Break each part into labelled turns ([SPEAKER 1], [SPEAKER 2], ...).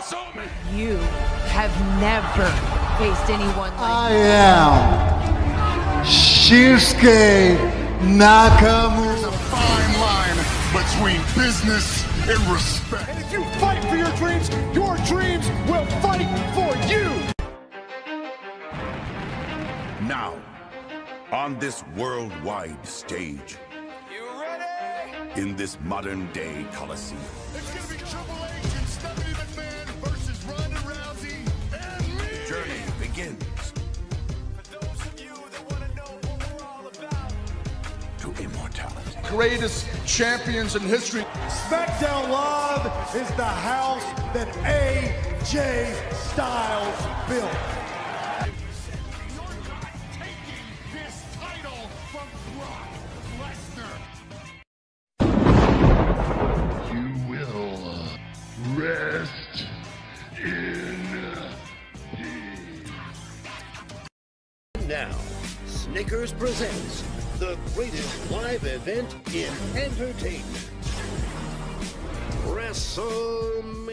[SPEAKER 1] at WrestleMania.
[SPEAKER 2] You have never faced anyone like
[SPEAKER 3] I am Shinsuke Nakamura.
[SPEAKER 4] There's a fine line between business and respect.
[SPEAKER 5] And if you fight for your dreams, your dreams will fight for you.
[SPEAKER 1] Now, on this worldwide stage,
[SPEAKER 5] You ready?
[SPEAKER 1] in this modern day Coliseum,
[SPEAKER 4] Greatest champions in history.
[SPEAKER 5] SmackDown Live is the house that AJ Styles built.
[SPEAKER 4] You're not taking this title from Brock Lesnar. You will uh, rest in
[SPEAKER 6] Now, Snickers presents the greatest live event in entertainment WrestleMania.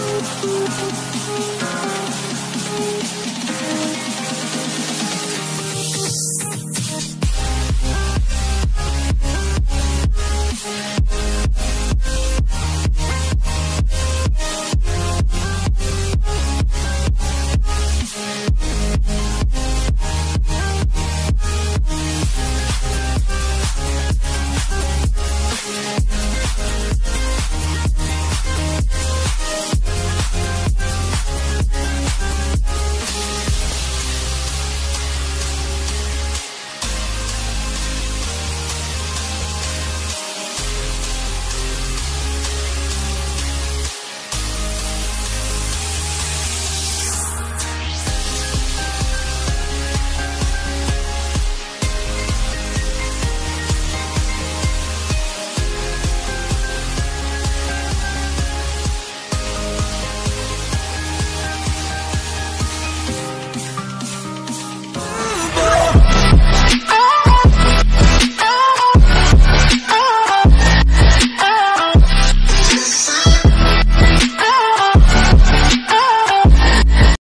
[SPEAKER 7] Thank